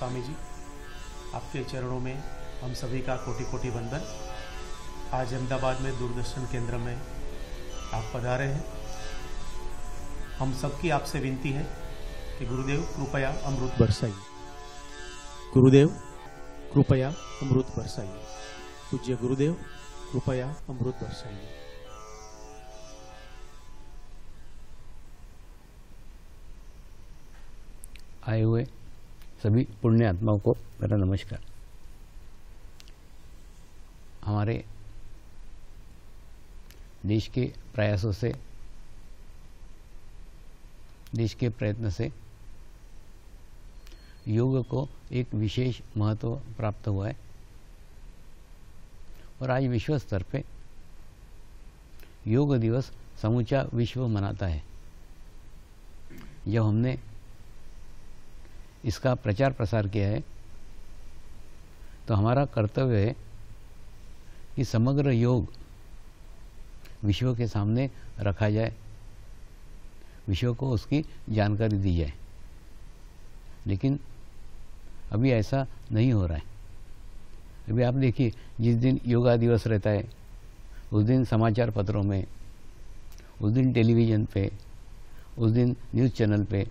स्वामी जी, आपके चरणों में हम सभी का कोटि कोटि वंदन। आज अहमदाबाद में दूरदर्शन केंद्र में आप पधारे हैं। हम सबकी आपसे विनती है कि गुरुदेव, कृपया अमृत बरसाइए। गुरुदेव, कृपया अमृत बरसाइए। पूज्य गुरुदेव, कृपया अमृत बरसाइए। आए हुए सभी पुण्य आत्माओं को मेरा नमस्कार। हमारे देश के प्रयासों से, देश के प्रयत्न से योग को एक विशेष महत्व प्राप्त हुआ है। और आज विश्व स्तर पे योग दिवस समूचा विश्व मनाता है। जब हमने इसका प्रचार प्रसार किया है तो हमारा कर्तव्य है कि समग्र योग विश्व के सामने रखा जाए, विश्व को उसकी जानकारी दी जाए। लेकिन अभी ऐसा नहीं हो रहा है। अभी आप देखिए, जिस दिन योगा दिवस रहता है, उस दिन समाचार पत्रों में, उस दिन टेलीविज़न पे, उस दिन न्यूज़ चैनल पे,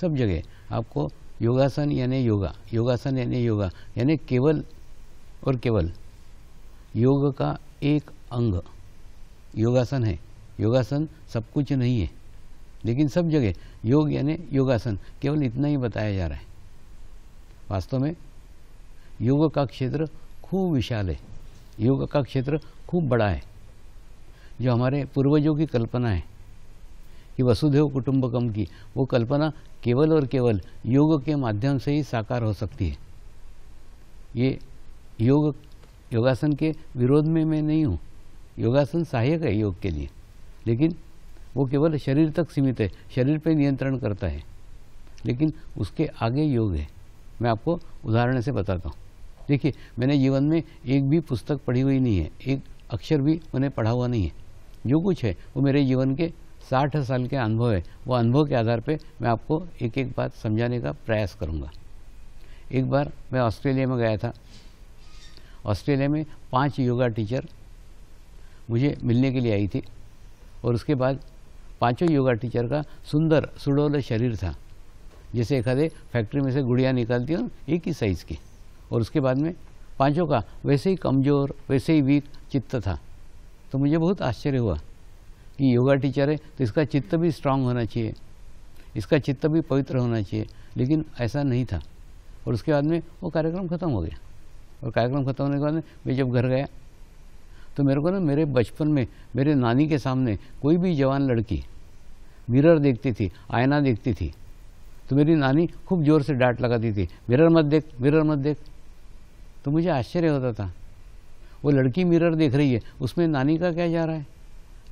सब जगह आपको योगासन यानी योगा, योगासन यानी योगा, यानी केवल और केवल। योग का एक अंग। योगासन है। योगासन सब कुछ नहीं है, लेकिन सब जगह योग यानी योगासन, केवल इतना ही बताया जा रहा है। वास्तव में योग का क्षेत्र खूब विशाल है। योग का क्षेत्र खूब बड़ा है। जो हमारे पूर्वजों की कल्पना है कि वसुधैव कुटुंबकम की, वो कल्पना केवल और केवल योग के माध्यम से ही साकार हो सकती है। ये योग, योगासन के विरोध में मैं नहीं हूँ। योगासन सहायक है योग के लिए। लेकिन वो केवल शरीर तक सीमित है, शरीर पे नियंत्रण करता है। लेकिन उसके आगे योग है। मैं आपको उदाहरण से बताता हूँ। देखिए, मैंने जीवन में एक भी पुस्तक पढ़ी हुई नहीं है। एक अक्षर भी मैंने पढ़ा हुआ नहीं है। जो कुछ है, वो मेरे जीवन के साठ साल के अनुभव है। वो अनुभव के आधार पे मैं आपको एक एक बात समझाने का प्रयास करूँगा। एक बार मैं ऑस्ट्रेलिया में गया था। ऑस्ट्रेलिया में पाँच योगा टीचर मुझे मिलने के लिए आई थी और उसके बाद पाँचों योगा टीचर का सुंदर, सुडोल शरीर था, जैसे आधे फैक्ट्री में से गुड़िया निकालती हो, एक ही साइज़ की। और उसके बाद में पाँचों का वैसे ही कमज़ोर, वैसे ही वीक चित्त था। तो मुझे बहुत आश्चर्य हुआ कि योगा टीचर है तो इसका चित्त भी स्ट्रांग होना चाहिए। इसका चित्त भी पवित्र होना चाहिए। लेकिन ऐसा नहीं था। और उसके बाद में वो कार्यक्रम ख़त्म हो गया। और कार्यक्रम ख़त्म होने के बाद में मैं जब घर गया तो मेरे को ना मेरे बचपन में, मेरे नानी के सामने कोई भी जवान लड़की मिरर देखती थी आयना देखती थी तो मेरी नानी खूब ज़ोर से डांट लगाती थी मिरर मत देख मिरर मत देख। तो मुझे आश्चर्य होता था। वो लड़की मिरर देख रही है, उसमें नानी का क्या जा रहा है?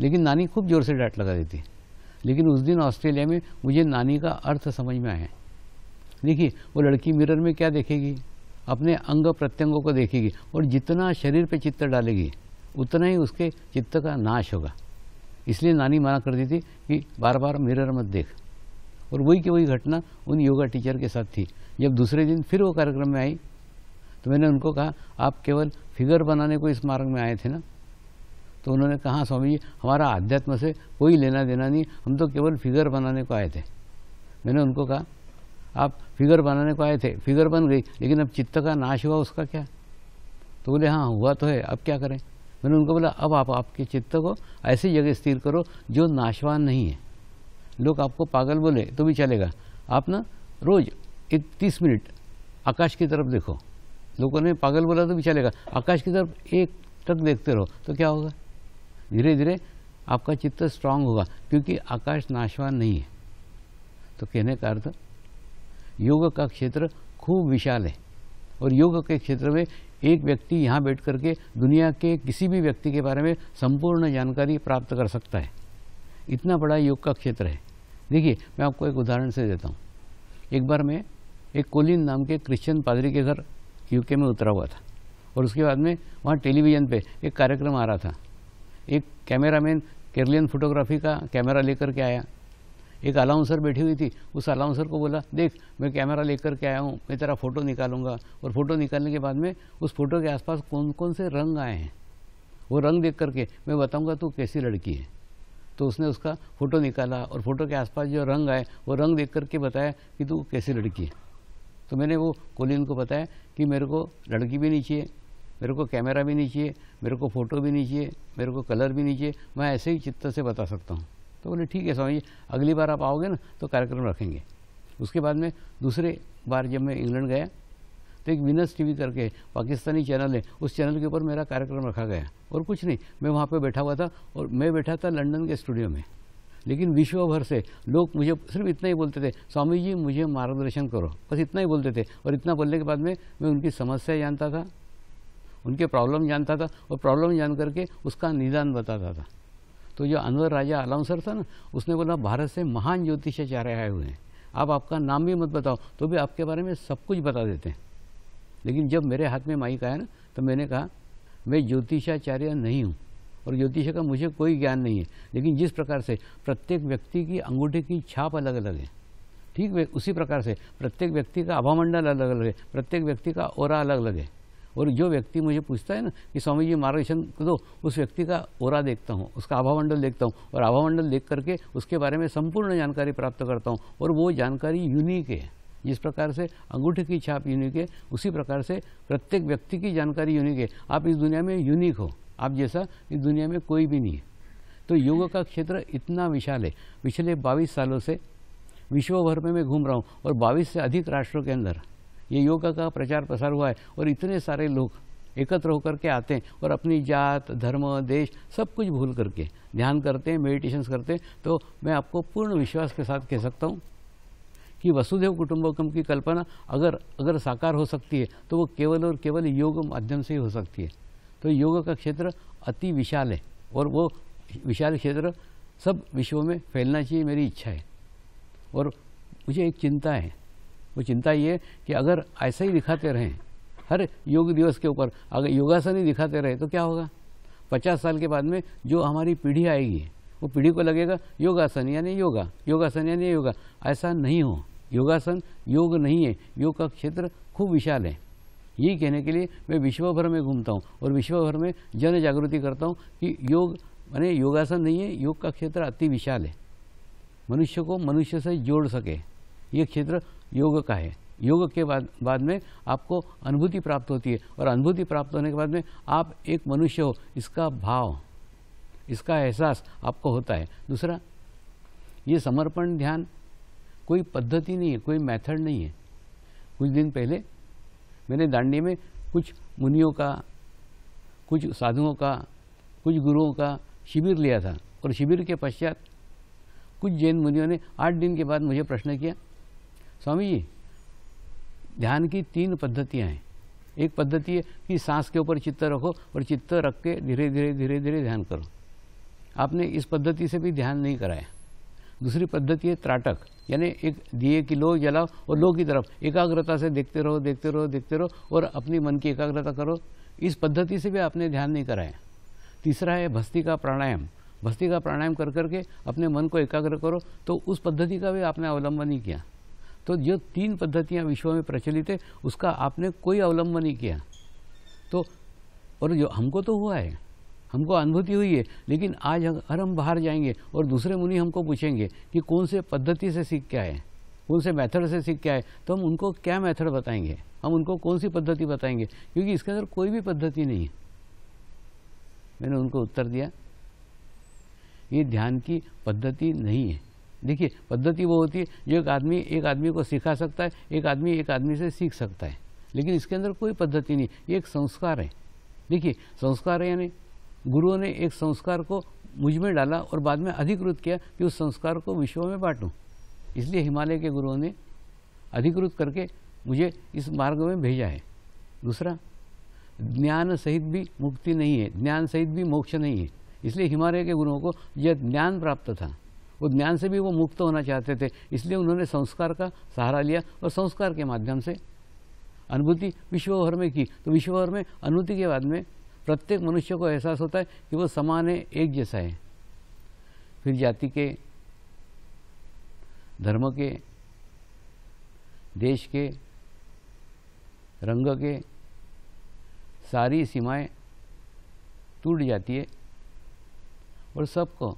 लेकिन नानी खूब ज़ोर से डांट लगा देती। लेकिन उस दिन ऑस्ट्रेलिया में मुझे नानी का अर्थ समझ में आया। देखिए, वो लड़की मिरर में क्या देखेगी? अपने अंग प्रत्यंगों को देखेगी और जितना शरीर पे चित्त डालेगी, उतना ही उसके चित्त का नाश होगा। इसलिए नानी मना कर थी कि बार बार मिरर मत देख। और वही की वही घटना उन योगा टीचर के साथ थी। जब दूसरे दिन फिर वो कार्यक्रम में आई तो मैंने उनको कहा, आप केवल फिगर बनाने को इस मार्ग में आए थे ना? तो उन्होंने कहा, स्वामी जी, हमारा आध्यात्म से कोई लेना देना नहीं, हम तो केवल फिगर बनाने को आए थे। मैंने उनको कहा, आप फिगर बनाने को आए थे, फिगर बन गई, लेकिन अब चित्त का नाश हुआ, उसका क्या? तो बोले हाँ हुआ तो है, अब क्या करें? मैंने उनको बोला, अब आप आपके चित्त को ऐसी जगह स्थिर करो, जो नाशवान नहीं है। लोग आपको पागल बोले तो भी चलेगा। आप ना रोज एक तीस मिनट आकाश की तरफ़ देखो। लोगों ने पागल बोला तो भी चलेगा। आकाश की तरफ़ एक तक देखते रहो तो क्या होगा? धीरे धीरे आपका चित्त स्ट्रांग होगा, क्योंकि आकाश नाशवान नहीं है। तो कहने का अर्थ, योग का क्षेत्र खूब विशाल है, और योग के क्षेत्र में एक व्यक्ति यहाँ बैठ करके दुनिया के किसी भी व्यक्ति के बारे में संपूर्ण जानकारी प्राप्त कर सकता है। इतना बड़ा योग का क्षेत्र है। देखिए, मैं आपको एक उदाहरण से देता हूँ। एक बार मैं एक कोलिन नाम के क्रिश्चियन पादरी के घर, यूके में उतरा हुआ था, और उसके बाद में वहाँ टेलीविज़न पे एक कार्यक्रम आ रहा था। एक कैमरामैन केरलियन फोटोग्राफी का कैमरा लेकर के आया। एक अलाउंसर बैठी हुई थी, उस अलाउंसर को बोला, देख, मैं कैमरा लेकर के आया हूँ, मैं तेरा फ़ोटो निकालूँगा। और फ़ोटो निकालने के बाद में उस फ़ोटो के आसपास कौन कौन से रंग आए हैं। वो रंग देख करके मैं बताऊँगा, तू कैसी लड़की है? तो उसने उसका फ़ोटो निकाला और फ़ोटो के आसपास जो रंग आए, वो रंग देख करके बताया कि तू कैसी लड़की है। तो मैंने वो कोलिन को बताया कि मेरे को लड़की भी नहीं चाहिए मेरे को कैमरा भी नहीं चाहिए, मेरे को फ़ोटो भी नहीं चाहिए, मेरे को कलर भी नहीं चाहिए। मैं ऐसे ही चित्त से बता सकता हूँ। तो बोले, ठीक है स्वामी जी, अगली बार आप आओगे ना तो कार्यक्रम रखेंगे। उसके बाद में दूसरे बार जब मैं इंग्लैंड गया तो एक विनस टीवी करके पाकिस्तानी चैनल है, उस चैनल के ऊपर मेरा कार्यक्रम रखा गया। और कुछ नहीं, मैं वहाँ पे बैठा हुआ था और मैं बैठा था लंदन के स्टूडियो में। लेकिन विश्व भर से लोग मुझे सिर्फ़ इतना ही बोलते थे, स्वामी जी, मुझे मार्गदर्शन करो। बस इतना ही बोलते थे। और इतना बोलने के बाद में मैं उनकी समस्या जानता था। उनके प्रॉब्लम जानता था और प्रॉब्लम जान करके उसका निदान बताता था। तो जो अनवर राजा अलाउंसर था ना, उसने बोला, भारत से महान ज्योतिषाचार्य आए हुए हैं। आप आपका नाम भी मत बताओ तो भी आपके बारे में सब कुछ बता देते हैं। लेकिन जब मेरे हाथ में माइक आया ना तो मैंने कहा, मैं ज्योतिषाचार्य नहीं हूँ और ज्योतिष का मुझे कोई ज्ञान नहीं है। लेकिन जिस प्रकार से प्रत्येक व्यक्ति की अंगूठे की छाप अलग अलग है, ठीक उसी प्रकार से प्रत्येक व्यक्ति का अभामंडल अलग अलग है, प्रत्येक व्यक्ति का ओरा अलग अलग है। और जो व्यक्ति मुझे पूछता है ना कि स्वामी जी मार्गदर्शन दो, उस व्यक्ति का ओरा देखता हूँ, उसका आभामंडल देखता हूँ और आभामंडल देख करके उसके बारे में संपूर्ण जानकारी प्राप्त करता हूँ और वो जानकारी यूनिक है। जिस प्रकार से अंगूठे की छाप यूनिक है, उसी प्रकार से प्रत्येक व्यक्ति की जानकारी यूनिक है। आप इस दुनिया में यूनिक हो। आप जैसा इस दुनिया में कोई भी नहीं है। तो योग का क्षेत्र इतना विशाल है। पिछले 22 सालों से विश्व भर में मैं घूम रहा हूँ और 22 से अधिक राष्ट्रों के अंदर ये योगा का प्रचार प्रसार हुआ है और इतने सारे लोग एकत्र होकर के आते हैं और अपनी जात, धर्म, देश सब कुछ भूल करके ध्यान करते हैं मेडिटेशंस करते हैं तो मैं आपको पूर्ण विश्वास के साथ कह सकता हूँ कि वसुदेव कुटुंबकम की कल्पना अगर अगर साकार हो सकती है तो वो केवल और केवल योग माध्यम से ही हो सकती है। तो योग का क्षेत्र अति विशाल है और वो विशाल क्षेत्र सब विश्व में फैलना चाहिए मेरी इच्छा है। और मुझे एक चिंता है वो चिंता ये कि अगर ऐसा ही दिखाते रहें, हर योग दिवस के ऊपर, अगर योगासन ही दिखाते रहे तो क्या होगा? पचास साल के बाद में जो हमारी पीढ़ी आएगी, वो पीढ़ी को लगेगा योगासन यानी योगा, योगासन यानी योगा। ऐसा नहीं हो। योगासन योग नहीं है। योग का क्षेत्र खूब विशाल है। यही कहने के लिए मैं विश्व भर में घूमता हूँ और विश्व भर में जन जागृति करता हूँ कि योग, माने योगासन नहीं है, योग का क्षेत्र अति विशाल है। मनुष्य को मनुष्य से जोड़ सके। ये क्षेत्र योग का है। योग के बाद बाद में आपको अनुभूति प्राप्त होती है और अनुभूति प्राप्त होने के बाद में आप एक मनुष्य हो, इसका भाव, इसका एहसास आपको होता है। दूसरा, ये समर्पण ध्यान कोई पद्धति नहीं है, कोई मेथड नहीं है। कुछ दिन पहले मैंने दांडी में कुछ मुनियों का, कुछ साधुओं का, कुछ गुरुओं का शिविर लिया था और शिविर के पश्चात कुछ जैन मुनियों ने आठ दिन के बाद मुझे प्रश्न किया स्वामी जी ध्यान की तीन पद्धतियाँ हैं। एक पद्धति है कि सांस के ऊपर चित्त रखो और चित्त रख के धीरे धीरे धीरे धीरे ध्यान करो। आपने इस पद्धति से भी ध्यान नहीं कराया। दूसरी पद्धति है त्राटक, यानी एक दिए की लो जलाओ और लो की तरफ़ एकाग्रता से देखते रहो देखते रहो देखते रहो और अपनी मन की एकाग्रता करो। इस पद्धति से भी आपने ध्यान नहीं कराया। तीसरा है भस्ती का प्राणायाम। भस्ती का प्राणायाम कर करके अपने मन को एकाग्र करो तो उस पद्धति का भी आपने अवलंबन नहीं किया। तो जो तीन पद्धतियाँ विश्व में प्रचलित है, उसका आपने कोई अवलंबन नहीं किया। तो और जो हमको तो हुआ है, हमको अनुभूति हुई है, लेकिन आज अगर हम बाहर जाएँगे और दूसरे मुनि हमको पूछेंगे कि कौन से पद्धति से सीख क्या है, कौन से मेथड से सीख क्या है तो हम उनको क्या मेथड बताएँगे, हम उनको कौन सी पद्धति बताएँगे, क्योंकि इसके अंदर कोई भी पद्धति नहीं है। मैंने उनको उत्तर दिया, ये ध्यान की पद्धति नहीं है। देखिए, पद्धति वो होती है, जो एक आदमी एक आदमी को सिखा सकता है, एक आदमी एक आदमी से सीख सकता है। लेकिन इसके अंदर कोई पद्धति नहीं एक संस्कार है। देखिए, संस्कार है यानी गुरुओं ने एक संस्कार को मुझमें डाला और बाद में अधिकृत किया कि उस संस्कार को विश्व में बांटूं। इसलिए हिमालय के गुरुओं ने अधिकृत करके मुझे इस मार्ग में भेजा है। दूसरा, ज्ञान सहित भी मुक्ति नहीं है, ज्ञान सहित भी मोक्ष नहीं है। इसलिए हिमालय के गुरुओं को यह ज्ञान प्राप्त था। वो ज्ञान से भी वो मुक्त होना चाहते थे। इसलिए उन्होंने संस्कार का सहारा लिया और संस्कार के माध्यम से अनुभूति विश्वभर में की। तो विश्वभर में अनुभूति के बाद में प्रत्येक मनुष्य को एहसास होता है कि वो समान है, एक जैसा है। फिर जाति के, धर्म के, देश के, रंग के सारी सीमाएँ टूट जाती है और सबको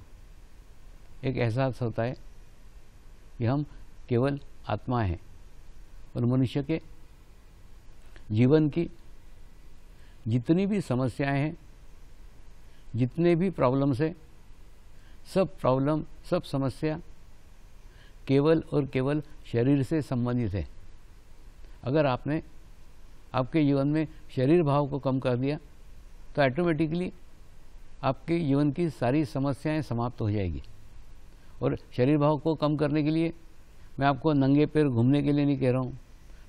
एक एहसास होता है कि हम केवल आत्मा हैं और मनुष्य के जीवन की जितनी भी समस्याएँ हैं, जितने भी प्रॉब्लम्स हैं, सब प्रॉब्लम, सब समस्या केवल और केवल शरीर से संबंधित है। अगर आपने आपके जीवन में शरीर भाव को कम कर दिया तो ऑटोमेटिकली आपके जीवन की सारी समस्याएँ समाप्त हो जाएगी। और शरीर भाव को कम करने के लिए मैं आपको नंगे पैर घूमने के लिए नहीं कह रहा हूँ।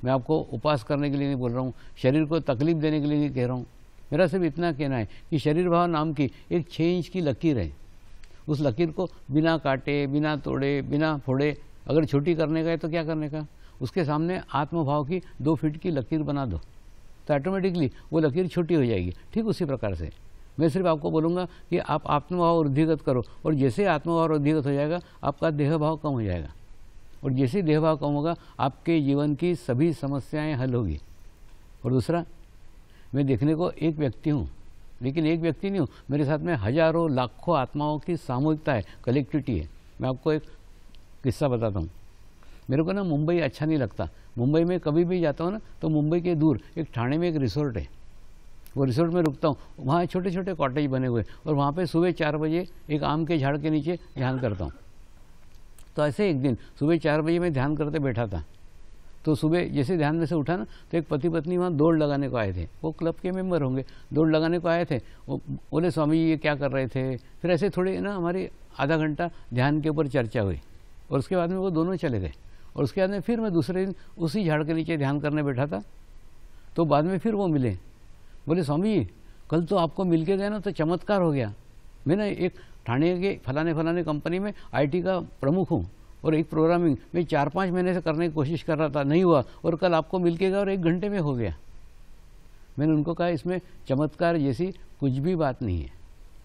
मैं आपको उपास करने के लिए नहीं बोल रहा हूँ। शरीर को तकलीफ़ देने के लिए नहीं कह रहा हूँ। मेरा सिर्फ़ इतना कहना है कि शरीर भाव नाम की एक छः इंच की लकीर है। उस लकीर को बिना काटे, बिना तोड़े, बिना फोड़े, अगर छोटी करने का है तो क्या करने का? उसके सामने आत्मभाव की दो फीट की लकीर बना दो। तो ऑटोमेटिकली वो लकीर छोटी हो जाएगी। ठीक उसी प्रकार से। मैं सिर्फ़ आपको बोलूँगा कि आप आत्मभाव वृद्धिगत करो। और जैसे आत्मभाव वृद्धिगत हो जाएगा, आपका देह भाव कम हो जाएगा। और जैसे देह भाव कम होगा, आपके जीवन की सभी समस्याएँ हल होगी। और दूसरा, मैं देखने को एक व्यक्ति हूँ, लेकिन एक व्यक्ति नहीं हूँ। मेरे साथ में हज़ारों, लाखों आत्माओं की सामूहिकता है कलेक्टिविटी है। मैं आपको एक किस्सा बताता हूँ। मेरे को ना मुंबई अच्छा नहीं लगता। मुंबई में कभी भी जाता हूँ ना तो मुंबई के दूर, एक ठाणे में एक रिसोर्ट है। वो रिसोर्ट में रुकता हूँ, वहाँ छोटे छोटे कॉटेज बने हुए और वहाँ पे सुबह चार बजे एक आम के झाड़ के नीचे ध्यान करता हूँ। तो ऐसे एक दिन सुबह चार बजे मैं ध्यान करते बैठा था। तो सुबह जैसे ध्यान में से उठा ना तो एक पति पत्नी वहाँ दौड़ लगाने को आए थे। वो क्लब के मेंबर होंगे, दौड़ लगाने को आए थे। वो बोले, स्वामी ये क्या कर रहे थे? फिर ऐसे थोड़े ना हमारी आधा घंटा ध्यान के ऊपर चर्चा हुई और उसके बाद में वो दोनों चले गए। और उसके बाद में फिर मैं दूसरे दिन उसी झाड़ के नीचे ध्यान करने बैठा था। तो बाद में फिर वो मिले। बोले, स्वामी, कल तो आपको मिल के गए ना तो चमत्कार हो गया। मैं ना एक ठाणे के फलाने फलाने कंपनी में आईटी का प्रमुख हूँ और एक प्रोग्रामिंग, मैं चार पाँच महीने से करने की कोशिश कर रहा था, नहीं हुआ और कल आपको मिल के गया और एक घंटे में हो गया। मैंने उनको कहा, इसमें चमत्कार जैसी कुछ भी बात नहीं है।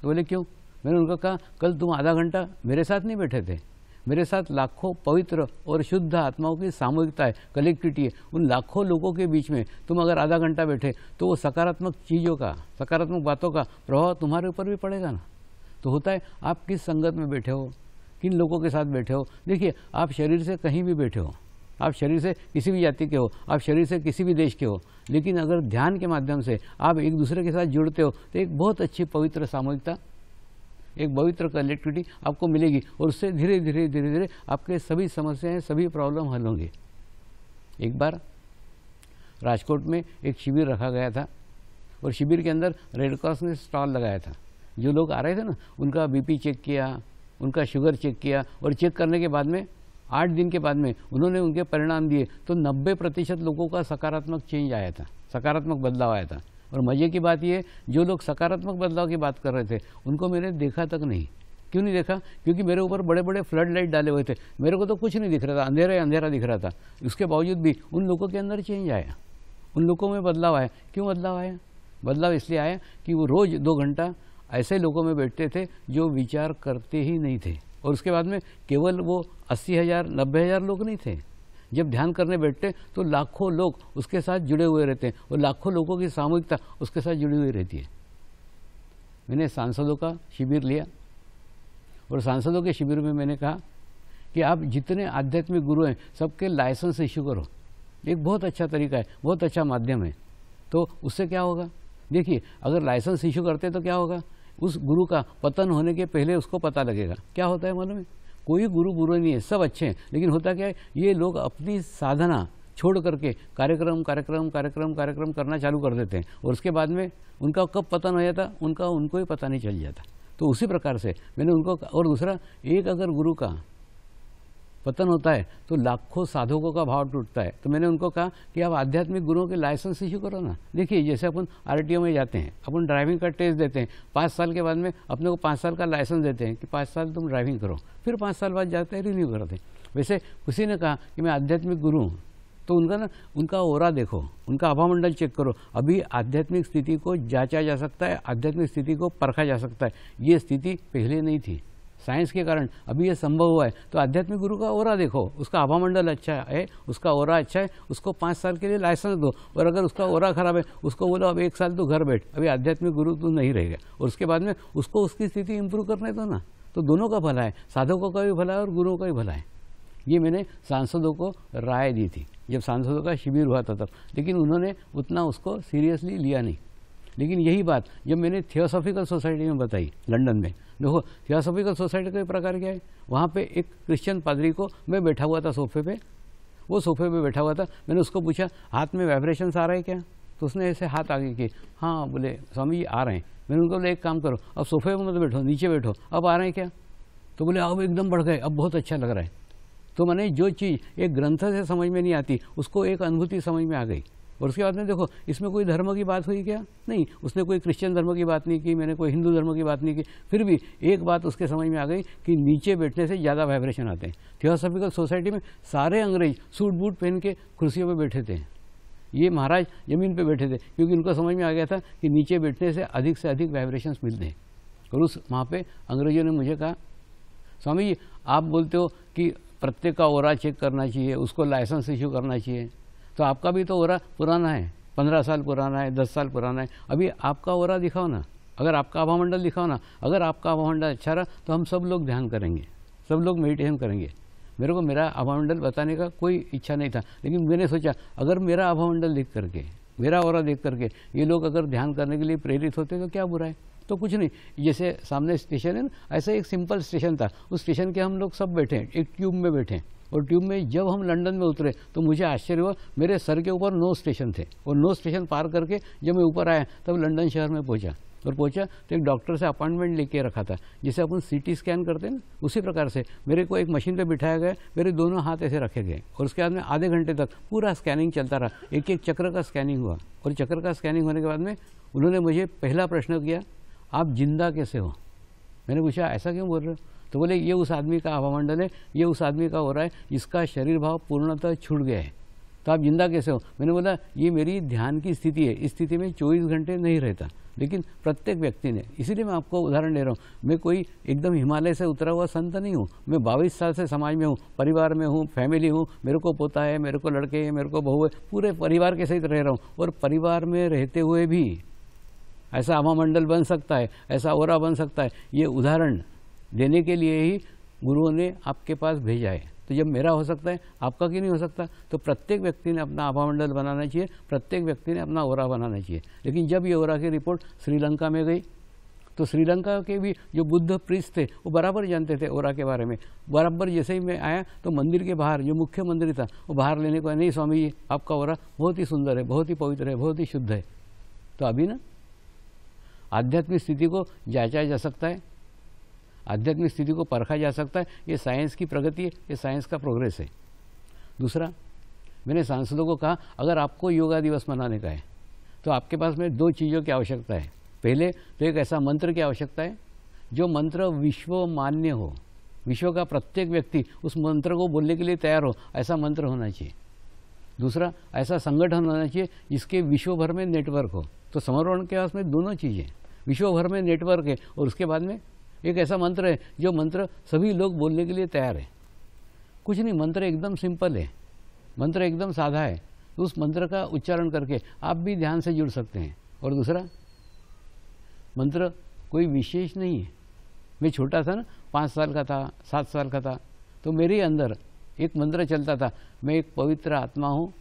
तो बोले, क्यों? मैंने उनको कहा, कल तुम आधा घंटा मेरे साथ नहीं बैठे थे। मेरे साथ लाखों पवित्र और शुद्ध आत्माओं की सामूहिकता है, कलेक्टिविटी है। उन लाखों लोगों के बीच में तुम अगर आधा घंटा बैठे तो वो सकारात्मक चीज़ों का, सकारात्मक बातों का प्रभाव तुम्हारे ऊपर भी पड़ेगा ना? तो होता है, आप किस संगत में बैठे हो? किन लोगों के साथ बैठे हो? देखिए, आप शरीर से कहीं भी बैठे हो, आप शरीर से किसी भी जाति के हो, आप शरीर से किसी भी देश के हो, लेकिन अगर ध्यान के माध्यम से आप एक दूसरे के साथ जुड़ते हो तो एक बहुत अच्छी पवित्र सामूहिकता एक पवित्र कलेक्टिविटी आपको मिलेगी और उससे धीरे धीरे धीरे धीरे आपके सभी समस्याएँ, सभी प्रॉब्लम हल होंगे। एक बार राजकोट में एक शिविर रखा गया था और शिविर के अंदर रेड क्रॉस ने स्टॉल लगाया था। जो लोग आ रहे थे ना, उनका बीपी चेक किया, उनका शुगर चेक किया और चेक करने के बाद में, आठ दिन के बाद में उन्होंने उनके परिणाम दिए। तो 90 प्रतिशत लोगों का सकारात्मक चेंज आया था, सकारात्मक बदलाव आया था। और मज़े की बात ये, जो लोग सकारात्मक बदलाव की बात कर रहे थे, उनको मैंने देखा तक नहीं। क्यों नहीं देखा? क्योंकि मेरे ऊपर बड़े बड़े फ्लड लाइट डाले हुए थे। मेरे को तो कुछ नहीं दिख रहा था, अंधेरा ही अंधेरा दिख रहा था। उसके बावजूद भी उन लोगों के अंदर चेंज आया। उन लोगों में बदलाव आया। क्यों बदलाव आया? बदलाव इसलिए आया कि वो रोज़ दो घंटा ऐसे लोगों में बैठते थे जो विचार करते ही नहीं थे। और उसके बाद में केवल वो अस्सी हज़ार, नब्बे हज़ार लोग नहीं थे। जब ध्यान करने बैठते हैं तो लाखों लोग उसके साथ जुड़े हुए रहते हैं। और लाखों लोगों की सामूहिकता उसके साथ जुड़ी हुई रहती है। मैंने सांसदों का शिविर लिया। और सांसदों के शिविर में मैंने कहा कि आप जितने आध्यात्मिक गुरु हैं, सबके लाइसेंस इश्यू करो। एक बहुत अच्छा तरीका है, बहुत अच्छा माध्यम है। तो उससे क्या होगा? देखिए, अगर लाइसेंस इशू करते हैं तो क्या होगा? उस गुरु का पतन होने के पहले उसको पता लगेगा। क्या होता है मालूम है? कोई गुरु गुरु नहीं है, सब अच्छे हैं। लेकिन होता क्या है, ये लोग अपनी साधना छोड़ करके कार्यक्रम कार्यक्रम कार्यक्रम कार्यक्रम करना चालू कर देते हैं। और उसके बाद में उनका कब पता नहीं जाता उनका, उनको ही पता नहीं चल जाता। तो उसी प्रकार से मैंने उनको और दूसरा, एक अगर गुरु का पतन होता है तो लाखों साधकों का भाव टूटता है। तो मैंने उनको कहा कि आप आध्यात्मिक गुरुओं के लाइसेंस इश्यू करो ना। देखिए, जैसे अपन आरटीओ में जाते हैं, अपन ड्राइविंग का टेस्ट देते हैं, पाँच साल के बाद में अपने को पाँच साल का लाइसेंस देते हैं कि पाँच साल तुम ड्राइविंग करो। फिर पाँच साल बाद जाते हैं रिन्यू करते हैं। वैसे उसी ने कहा कि मैं आध्यात्मिक गुरु हूँ। तो उनका ना, उनका ओरा देखो, उनका अभामंडल चेक करो। अभी आध्यात्मिक स्थिति को जांचा जा सकता है, आध्यात्मिक स्थिति को परखा जा सकता है। ये स्थिति पहले नहीं थी। साइंस के कारण। अभी यह संभव हुआ है। तो आध्यात्मिक गुरु का ओरा देखो। उसका आभा मंडल अच्छा है, उसका ओरा अच्छा है, उसको पाँच साल के लिए लाइसेंस दो। और अगर उसका ओरा खराब है, उसको बोलो, अब एक साल तो घर बैठ। अभी आध्यात्मिक गुरु तो नहीं रहेगा। और उसके बाद में उसको उसकी स्थिति इंप्रूव करने दो ना। तो दोनों का भला है। साधकों का भी भला है और गुरुओं का भी भला है। ये मैंने सांसदों को राय दी थी। जब सांसदों का शिविर हुआ था तब। लेकिन उन्होंने उतना उसको सीरियसली लिया नहीं। लेकिन यही बात जब मैंने थियोसॉफिकल सोसाइटी में बताई, लंदन में। देखो थियोसॉफिकल सोसाइटी का प्रकार क्या है? वहाँ पे एक क्रिश्चियन पादरी को मैं बैठा हुआ था सोफे पे। वो सोफे पे बैठा हुआ था। मैंने उसको पूछा, हाथ में वाइब्रेशन आ रहे हैं क्या? तो उसने ऐसे हाथ आगे किए। हाँ बोले, स्वामी जी, आ रहे हैं। मैंने उनको बोले, एक काम करो, अब सोफे में मत बैठो, नीचे बैठो। अब आ रहे हैं क्या? तो बोले, अब एकदम बढ़ गए, अब बहुत अच्छा लग रहा है। तो मैंने जो चीज़ एक ग्रंथ से समझ में नहीं आती, उसको एक अनुभूति समझ में आ गई। और उसके बाद में देखो, इसमें कोई धर्म की बात हुई क्या? नहीं, उसने कोई क्रिश्चियन धर्म की बात नहीं की, मैंने कोई हिंदू धर्म की बात नहीं की। फिर भी एक बात उसके समझ में आ गई कि नीचे बैठने से ज़्यादा वाइब्रेशन आते हैं। थियोसॉफिकल सोसाइटी में सारे अंग्रेज़ सूट, बूट पहन के कुर्सियों पर बैठे थे। ये महाराज ज़मीन पर बैठे थे, क्योंकि उनको समझ में आ गया था कि नीचे बैठने से अधिक से अधिक वाइब्रेशन मिलते हैं। और उस वहाँ पर अंग्रेज़ों ने मुझे कहा, स्वामी जी, आप बोलते हो कि प्रत्येक का ओरा चेक करना चाहिए, उसको लाइसेंस इशू करना चाहिए। तो आपका भी तो ओरा पुराना है। पंद्रह साल पुराना है, दस साल पुराना है। अभी आपका ओरा दिखाओ ना। अगर आपका आभा मंडल दिखाओ ना। अगर आपका आभा मंडल अच्छा रहा तो हम सब लोग ध्यान करेंगे। सब लोग मेडिटेशन करेंगे। मेरे को मेरा आभा मंडल बताने का कोई इच्छा नहीं था। लेकिन मैंने सोचा, अगर मेरा आभामंडल देख करके, मेरा और देख करके ये लोग अगर ध्यान करने के लिए प्रेरित होते तो क्या बुरा है? तो कुछ नहीं। जैसे सामने स्टेशन है ना, ऐसा एक सिंपल स्टेशन था। उस स्टेशन के हम लोग सब बैठे एक ट्यूब में बैठे और ट्यूब में जब हम लंदन में उतरे तो मुझे आश्चर्य हुआ, मेरे सर के ऊपर नो स्टेशन थे। और नो स्टेशन पार करके जब मैं ऊपर आया, तब लंदन शहर में पहुँचा। और पहुँचा तो एक डॉक्टर से अपॉइंटमेंट लेके रखा था। जिसे अपन सीटी स्कैन करते हैं ना, उसी प्रकार से मेरे को एक मशीन पे बिठाया गया, मेरे दोनों हाथ ऐसे रखे गए। और उसके बाद में आधे घंटे तक पूरा स्कैनिंग चलता रहा। एक एक चक्र का स्कैनिंग हुआ। और चक्र का स्कैनिंग होने के बाद में उन्होंने मुझे पहला प्रश्न किया आप ज़िंदा कैसे हो? मैंने पूछा, ऐसा क्यों बोल रहे हो? तो बोले, ये उस आदमी का हवामंडल है, ये उस आदमी का हो रहा है, जिसका शरीर भाव पूर्णतः छूट गया है। तो आप ज़िंदा कैसे हो? मैंने बोला, ये मेरी ध्यान की स्थिति है, इस स्थिति में चौबीस घंटे नहीं रहता, लेकिन प्रत्येक व्यक्ति ने, इसीलिए मैं आपको उदाहरण दे रहा हूँ। मैं कोई एकदम हिमालय से उतरा हुआ संत नहीं हूँ, मैं बाईस साल से समाज में हूँ, परिवार में हूँ, फैमिली हूँ, मेरे को पोता है, मेरे को लड़के हैं, मेरे को बहू है, पूरे परिवार के सहित रह रहा हूँ और परिवार में रहते हुए भी ऐसा आवामंडल बन सकता है, ऐसा ओरा बन सकता है। ये उदाहरण देने के लिए ही गुरुओं ने आपके पास भेजा है। तो जब मेरा हो सकता है, आपका क्यों नहीं हो सकता? तो प्रत्येक व्यक्ति ने अपना आभामंडल बनाना चाहिए, प्रत्येक व्यक्ति ने अपना ओरा बनाना चाहिए। लेकिन जब ये ओरा की रिपोर्ट श्रीलंका में गई तो श्रीलंका के भी जो बुद्ध प्रीस थे, वो बराबर जानते थे ओरा के बारे में। बराबर जैसे ही मैं आया तो मंदिर के बाहर, जो मुख्य मंदिर था, वो बाहर लेने को, नहीं, स्वामी जी, आपका ओरा बहुत ही सुंदर है, बहुत ही पवित्र है, बहुत ही शुद्ध है। तो अभी ना आध्यात्मिक स्थिति को जांचा जा सकता है। आध्यात्मिक स्थिति को परखा जा सकता है। ये साइंस की प्रगति है, ये साइंस का प्रोग्रेस है। दूसरा, मैंने सांसदों को कहा, अगर आपको योगा दिवस मनाने का है तो आपके पास में दो चीज़ों की आवश्यकता है। पहले तो एक ऐसा मंत्र की आवश्यकता है, जो मंत्र विश्व मान्य हो। विश्व का प्रत्येक व्यक्ति उस मंत्र को बोलने के लिए तैयार हो, ऐसा मंत्र होना चाहिए। दूसरा, ऐसा संगठन होना चाहिए जिसके विश्व भर में नेटवर्क हो। तो समर्पण के पास में दोनों चीज़ें विश्व भर में नेटवर्क है और उसके बाद में एक ऐसा मंत्र है, जो मंत्र सभी लोग बोलने के लिए तैयार है। कुछ नहीं, मंत्र एकदम सिंपल है। मंत्र एकदम साधा है। तो उस मंत्र का उच्चारण करके आप भी ध्यान से जुड़ सकते हैं। और दूसरा, मंत्र कोई विशेष नहीं है। मैं छोटा था ना, पाँच साल का था, सात साल का था तो मेरे अंदर एक मंत्र चलता था, मैं एक पवित्र आत्मा हूँ,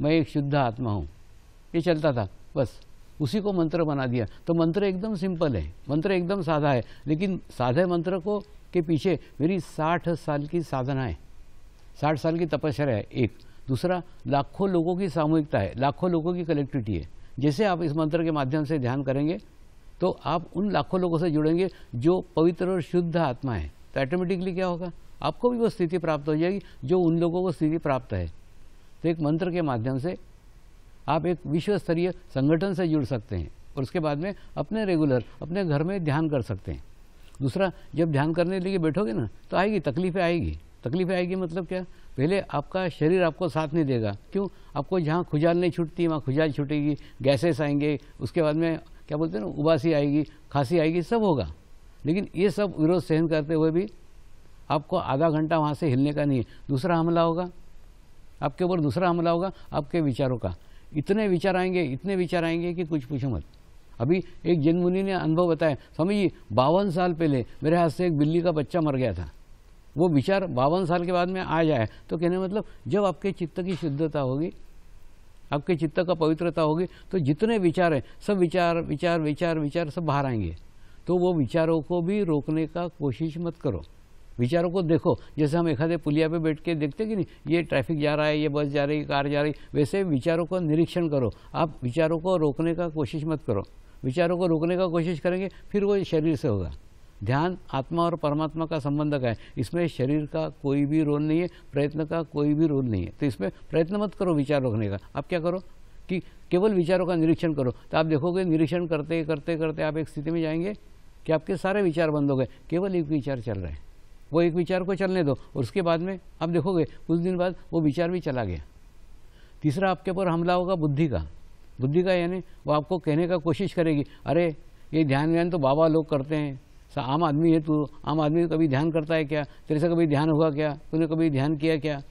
मैं एक शुद्ध आत्मा हूँ। ये चलता था, बस। उसी को मंत्र बना दिया। तो मंत्र एकदम सिंपल है, मंत्र एकदम साधा है, लेकिन साधे मंत्र को, के पीछे मेरी साठ साल की साधना है। साठ साल की तपस्या है, एक। दूसरा, लाखों लोगों की सामूहिकता है, लाखों लोगों की कलेक्टिविटी है। जैसे आप इस मंत्र के माध्यम से ध्यान करेंगे तो आप उन लाखों लोगों से जुड़ेंगे जो पवित्र और शुद्ध आत्मा है। तो ऑटोमेटिकली क्या होगा? आपको भी वो स्थिति प्राप्त हो जाएगी जो उन लोगों को स्थिति प्राप्त है। तो एक मंत्र के माध्यम से आप एक विश्व स्तरीय संगठन से जुड़ सकते हैं और उसके बाद में अपने रेगुलर अपने घर में ध्यान कर सकते हैं। दूसरा, जब ध्यान करने के लिए बैठोगे ना तो आएगी, तकलीफें आएगी। तकलीफें आएगी मतलब क्या? पहले आपका शरीर आपको साथ नहीं देगा। क्यों? आपको जहाँ खुजाल नहीं छूटती, वहाँ खुजाल छूटेगी, गैसेस आएँगे, उसके बाद में क्या बोलते हैं ना, उबासी आएगी, खांसी आएगी, सब होगा। लेकिन ये सब विरोध सहन करते हुए भी आपको आधा घंटा वहाँ से हिलने का नहीं है। दूसरा हमला होगा। आपके ऊपर दूसरा हमला होगा, आपके विचारों का। इतने विचार आएँगे, इतने विचार आएँगे कि कुछ पूछो मत। अभी एक जैन मुनि ने अनुभव बताया, स्वामी जी, बावन साल पहले मेरे हाथ से एक बिल्ली का बच्चा मर गया था। वो विचार बावन साल के बाद में आ जाए। तो कहने मतलब जब आपके चित्त की शुद्धता होगी, आपके चित्त का पवित्रता होगी तो जितने विचार हैं, सब विचार विचार विचार विचार सब बाहर आएँगे। तो वो विचारों को भी रोकने का कोशिश मत करो। विचारों को देखो। जैसे हम एक पुलिया पे बैठ के देखते कि नहीं, ये ट्रैफ़िक जा रहा है, ये बस जा रही कार जा रही वैसे विचारों को निरीक्षण करो। आप विचारों को रोकने का कोशिश मत करो। विचारों को रोकने का कोशिश करेंगे, फिर वो शरीर से होगा। ध्यान आत्मा और परमात्मा का संबंध का है। इसमें शरीर का कोई भी रोल नहीं है, प्रयत्न का कोई भी रोल नहीं है। तो इसमें प्रयत्न मत करो विचार रोकने का। आप क्या करो कि केवल विचारों का निरीक्षण करो। तो आप देखोगे निरीक्षण करते करते करते आप एक स्थिति में जाएँगे कि आपके सारे विचार बंद हो गए। केवल एक विचार चल रहा है। वो एक विचार को चलने दो, और उसके बाद में, आप देखोगे, कुछ दिन बाद वो विचार भी चला गया। तीसरा, आपके ऊपर हमला होगा बुद्धि का। बुद्धि का यानी वो आपको कहने का कोशिश करेगी, अरे, ये ध्यान व्यान तो बाबा लोग करते हैं। आम आदमी है तू, आम आदमी कभी ध्यान करता है क्या? तेरे से कभी ध्यान हुआ क्या? तूने कभी ध्यान किया क्या?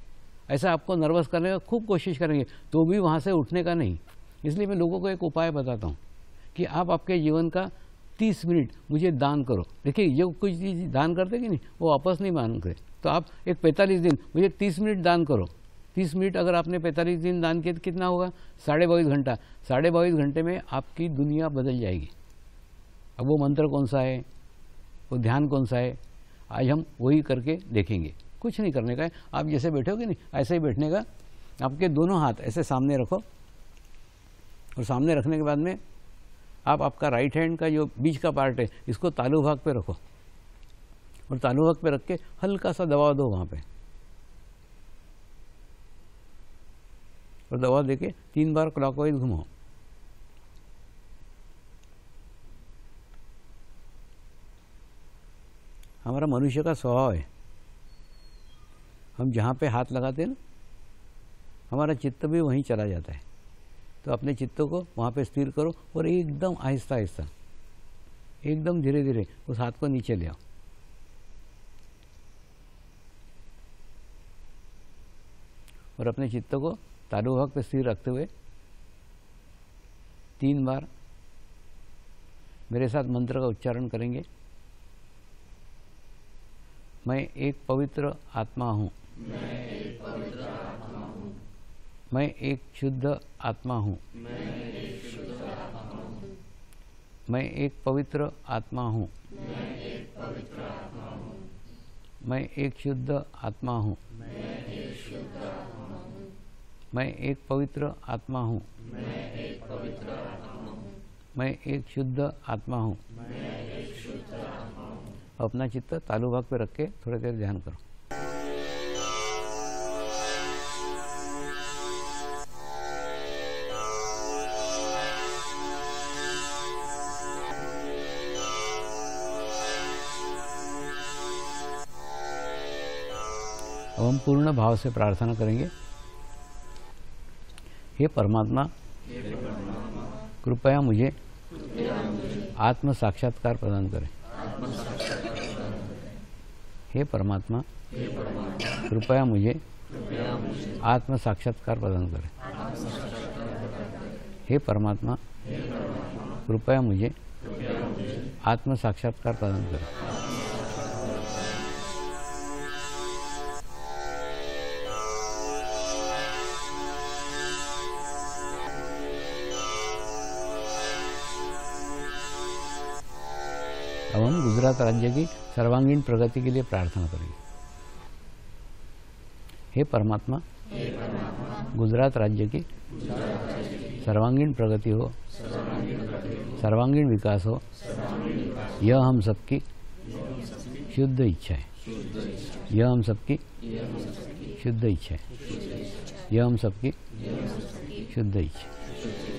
ऐसा आपको नर्वस करने का खूब कोशिश करेंगे तो भी वहाँ से उठने का नहीं। इसलिए मैं लोगों को एक उपाय बताता हूँ कि आप आपके जीवन का तीस मिनट मुझे दान करो। देखिए जो कुछ चीज़ दान करते कि नहीं? वो वापस नहीं मांगते तो आप एक पैंतालीस दिन मुझे तीस मिनट दान करो। तीस मिनट अगर आपने पैंतालीस दिन दान किया तो कितना होगा? साढ़े बाईस घंटा। साढ़े बाईस घंटे में आपकी दुनिया बदल जाएगी। अब वो मंत्र कौन सा है? वो ध्यान कौन सा है? आज हम वही करके देखेंगे। कुछ नहीं करने का है। आप जैसे बैठोगे नहीं? ऐसे ही बैठने का। आपके दोनों हाथ ऐसे सामने रखो। और सामने रखने के बाद में आप आपका राइट हैंड का जो बीच का पार्ट है, इसको तालू भाग पे रखो। और तालू भाग पे रख के हल्का सा दबाव दो वहाँ पे। और दबाव देके तीन बार क्लॉकवाइज घुमाओ। हमारा मनुष्य का स्वभाव है। हम जहाँ पे हाथ लगाते हैं ना, हमारा चित्त भी वहीं चला जाता है। तो अपने चित्त को वहाँ पे स्थिर करो और एकदम आहिस्ता आहिस्ता, एकदम धीरे धीरे उस हाथ को नीचे ले आओ। और अपने चित्त को तालु भाग पे स्थिर रखते हुए तीन बार मेरे साथ मंत्र का उच्चारण करेंगे। मैं एक पवित्र आत्मा हूँ। मैं एक शुद्ध आत्मा हूँ। मैं एक पवित्र आत्मा हूँ। मैं एक शुद्ध आत्मा हूँ। मैं एक पवित्र आत्मा हूँ। मैं एक शुद्ध आत्मा हूँ। अपना चित्त तालु भाग पे रख के थोड़ी देर ध्यान करो। हम पूर्ण भाव से प्रार्थना करेंगे। हे परमात्मा, कृपया मुझे आत्म साक्षात्कार प्रदान करें। हे परमात्मा, कृपया मुझे आत्म साक्षात्कार प्रदान करें। हे परमात्मा, कृपया मुझे आत्म साक्षात्कार प्रदान करें। अब हम गुजरात राज्य की सर्वांगीण प्रगति के लिए प्रार्थना करेंगे। हे परमात्मा, गुजरात राज्य की सर्वांगीण प्रगति हो, सर्वांगीण विकास हो, यह हम सबकी शुद्ध इच्छा है। यह हम सबकी शुद्ध इच्छा है। यह हम सबकी शुद्ध इच्छा